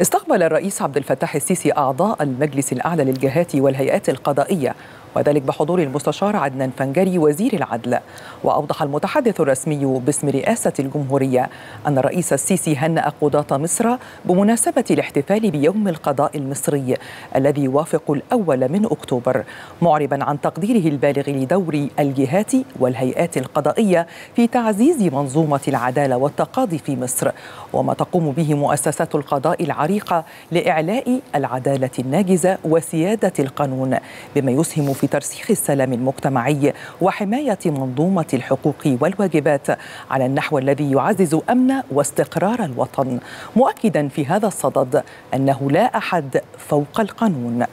استقبل الرئيس عبد الفتاح السيسي أعضاء المجلس الأعلى للجهات والهيئات القضائية وذلك بحضور المستشار عدنان فنجري وزير العدل. وأوضح المتحدث الرسمي باسم رئاسة الجمهورية أن الرئيس السيسي هنأ قضاة مصر بمناسبة الاحتفال بيوم القضاء المصري الذي يوافق الأول من أكتوبر معربا عن تقديره البالغ لدور الجهات والهيئات القضائية في تعزيز منظومة العدالة والتقاضي في مصر. وما تقوم به مؤسسات القضاء العريقة لإعلاء العدالة الناجزة وسيادة القانون بما يسهم في في ترسيخ السلام المجتمعي وحماية منظومة الحقوق والواجبات على النحو الذي يعزز أمن واستقرار الوطن. مؤكدا في هذا الصدد أنه لا أحد فوق القانون.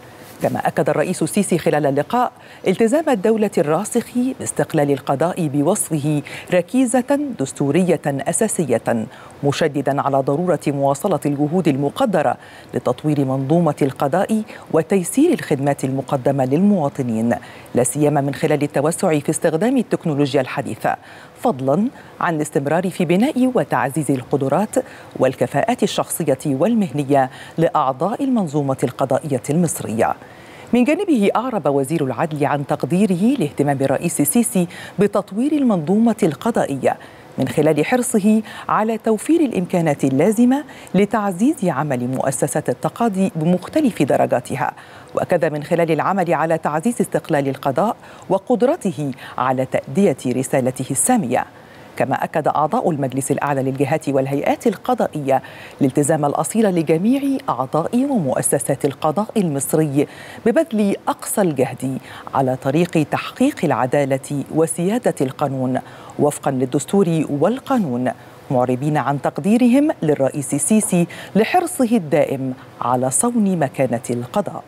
كما أكد الرئيس السيسي خلال اللقاء التزام الدولة الراسخ باستقلال القضاء بوصفه ركيزة دستورية أساسية مشددا على ضرورة مواصلة الجهود المقدرة لتطوير منظومة القضاء وتيسير الخدمات المقدمة للمواطنين لا سيما من خلال التوسع في استخدام التكنولوجيا الحديثة فضلا عن الاستمرار في بناء وتعزيز القدرات والكفاءات الشخصية والمهنية لأعضاء المنظومة القضائية المصرية. من جانبه أعرب وزير العدل عن تقديره لاهتمام الرئيس السيسي بتطوير المنظومة القضائية من خلال حرصه على توفير الإمكانات اللازمة لتعزيز عمل مؤسسات التقاضي بمختلف درجاتها. وكذا من خلال العمل على تعزيز استقلال القضاء وقدرته على تأدية رسالته السامية. كما أكد أعضاء المجلس الأعلى للجهات والهيئات القضائية الالتزام الأصيل لجميع أعضاء ومؤسسات القضاء المصري ببذل أقصى الجهد على طريق تحقيق العدالة وسيادة القانون. وفقا للدستور والقانون معربين عن تقديرهم للرئيس السيسي لحرصه الدائم على صون مكانة القضاء.